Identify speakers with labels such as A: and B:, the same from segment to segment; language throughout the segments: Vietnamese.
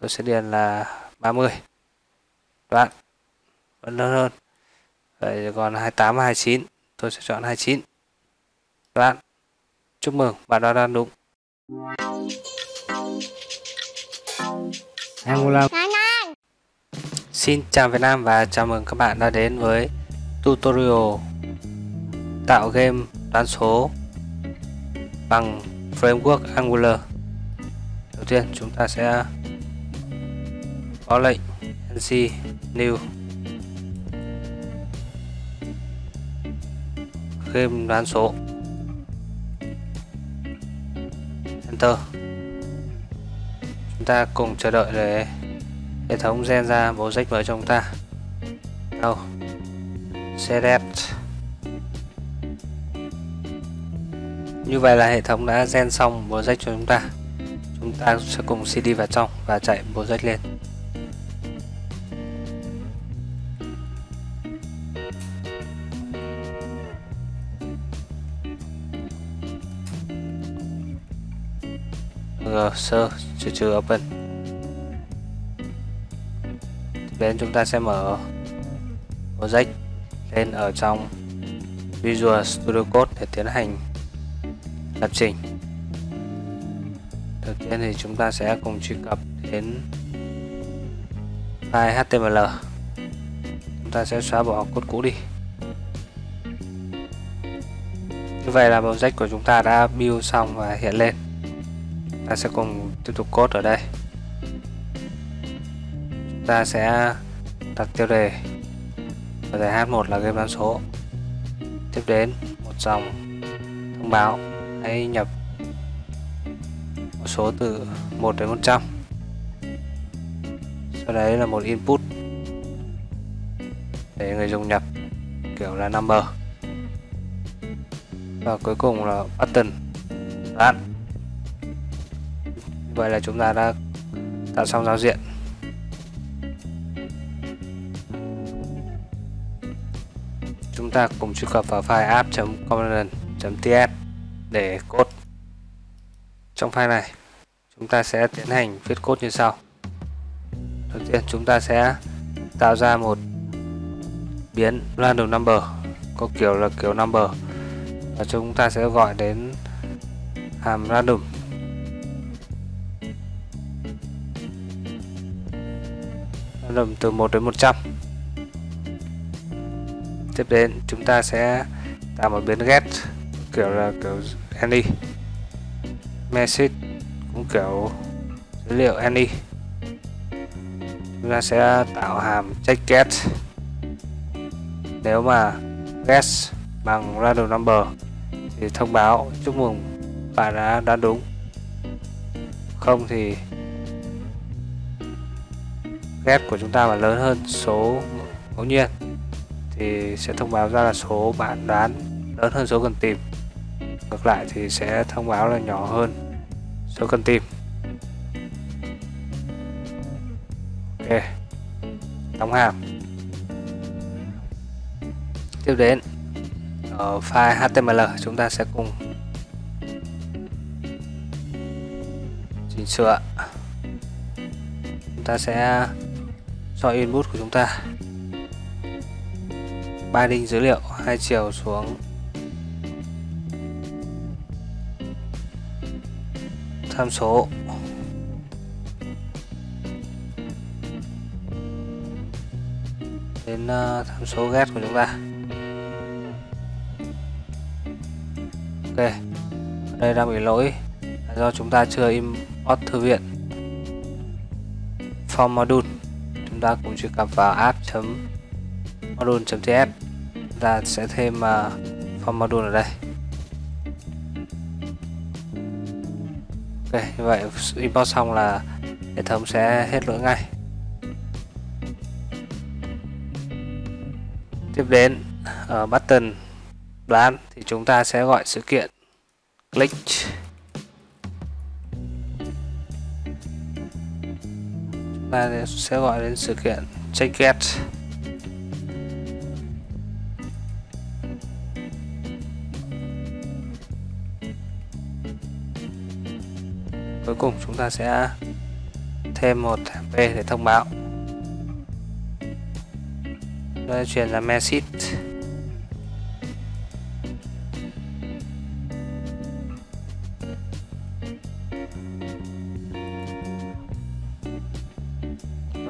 A: tôi sẽ điền là 30 đoạn. Vẫn lớn hơn. Vậy còn 28 và 29 tôi sẽ chọn 29 đoạn. Chúc mừng bạn đã đoán đúng.
B: Angola
A: Xin chào Việt Nam và chào mừng các bạn đã đến với tutorial tạo game đoán số bằng framework Angular. Đầu tiên chúng ta sẽ có lệnh nc new game đoán số. Enter. Chúng ta cùng chờ đợi để hệ thống gen ra bộ rách mới cho chúng ta. Đâu select. Như vậy là hệ thống đã gen xong bộ rách cho chúng ta. Chúng ta sẽ cùng cd vào trong và chạy bộ rách lên. Ờ, sơ trừ trừ open. Đến chúng ta sẽ mở project lên ở trong Visual Studio Code để tiến hành lập trình. Đầu tiên thì chúng ta sẽ cùng truy cập đến file HTML chúng ta sẽ xóa bỏ code cũ đi. Như vậy là project của chúng ta đã build xong và hiện lên ta sẽ cùng tiếp tục code ở đây. Ta sẽ đặt tiêu đề. Và đề H1 là game bán số. Tiếp đến, một dòng thông báo. Hãy nhập một số từ 1 đến 100 sau đấy là một input để người dùng nhập, kiểu là number. Và cuối cùng là button. Run vậy là chúng ta đã tạo xong giao diện. Chúng ta cùng truy cập vào file app.component.ts để code. Trong file này, chúng ta sẽ tiến hành viết code như sau. Đầu tiên, chúng ta sẽ tạo ra một biến random number, có kiểu là kiểu number, và chúng ta sẽ gọi đến hàm random. Random từ 1 đến 100 tiếp đến, chúng ta sẽ tạo một biến get, kiểu là kiểu any. Message cũng kiểu dữ liệu any. Chúng ta sẽ tạo hàm check get. Nếu mà guess bằng random number thì thông báo chúc mừng bạn đã đoán đúng. Không thì get của chúng ta mà lớn hơn số ngẫu nhiên, thì sẽ thông báo ra là số bạn đoán lớn hơn số cần tìm. Ngược lại thì sẽ thông báo là nhỏ hơn số cần tìm. Ok, đóng hàm. Tiếp đến, ở file html chúng ta sẽ cùng chỉnh sửa. Chúng ta sẽ cho input của chúng ta. Ba đinh dữ liệu hai chiều xuống. Tham số. Đến ờ, tham số get của chúng ta. Ok đây đang bị lỗi. Do chúng ta chưa import thư viện. Form module chúng ta cùng truy cập vào app.module.ts chúng ta sẽ thêm uh, form module ở đây. Ok như vậy import xong là hệ thống sẽ hết lỗi ngay. Tiếp đến ở button đoán thì chúng ta sẽ gọi sự kiện click. Ta sẽ gọi đến sự kiện check get cuối cùng chúng ta sẽ thêm một P để thông báo. Đây chuyển là message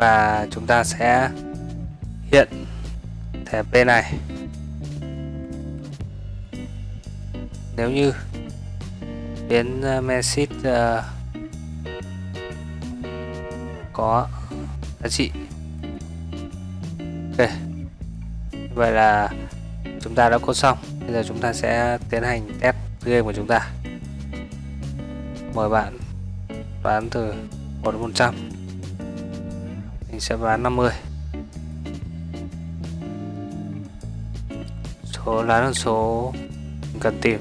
A: và chúng ta sẽ hiện thẻ P này. Nếu như biến ờ, message uh, ờ, có giá trị. Ok. Vậy là chúng ta đã code xong. Bây giờ chúng ta sẽ tiến hành test game của chúng ta. Mời bạn đoán từ 1 đến 100 mình sẽ bán 50 số lá đơn số mình cần tìm,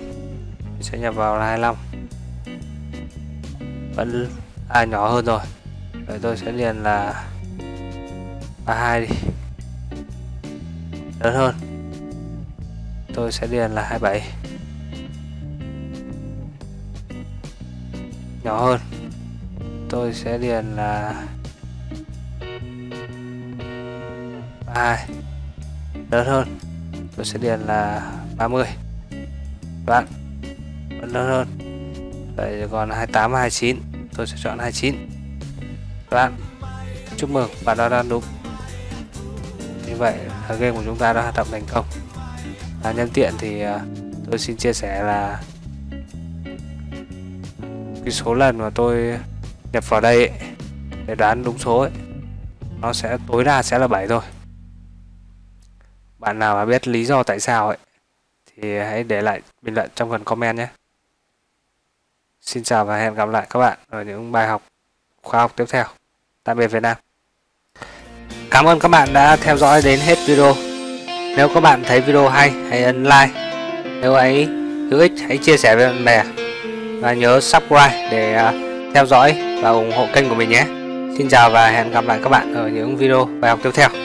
A: mình sẽ nhập vào là 25 vẫn a nhỏ hơn rồi. Vậy tôi sẽ liền là 32 đi. Lớn hơn. Tôi sẽ điền là 27 nhỏ hơn. Tôi sẽ điền là 2 lớn hơn. Tôi sẽ điền là 30 bạn? Vẫn lớn hơn. Vậy còn 28 29 tôi sẽ chọn 29 bạn? Chúc mừng bạn đã đoán đúng. Như vậy là game của chúng ta đã hoạt động thành công. Và nhân tiện thì à, tôi xin chia sẻ là cái số lần mà tôi nhập vào đây ấy, để đoán đúng số ấy, nó sẽ tối đa sẽ là 7 thôi bạn nào mà biết lý do tại sao ấy thì hãy để lại bình luận trong phần comment nhé. Xin chào và hẹn gặp lại các bạn ở những bài học khoa học tiếp theo. Tạm biệt Việt Nam. Cảm ơn các bạn đã theo dõi đến hết video. Nếu các bạn thấy video hay, hãy ấn like. Nếu ấy hữu ích, hãy chia sẻ với bạn bè. Và nhớ subscribe để à, theo dõi và ủng hộ kênh của mình nhé. Xin chào và hẹn gặp lại các bạn ở những video bài học tiếp theo.